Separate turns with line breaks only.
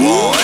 What?